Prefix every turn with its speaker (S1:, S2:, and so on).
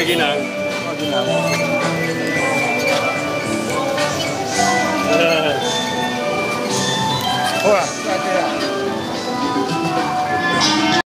S1: Sige na, sige.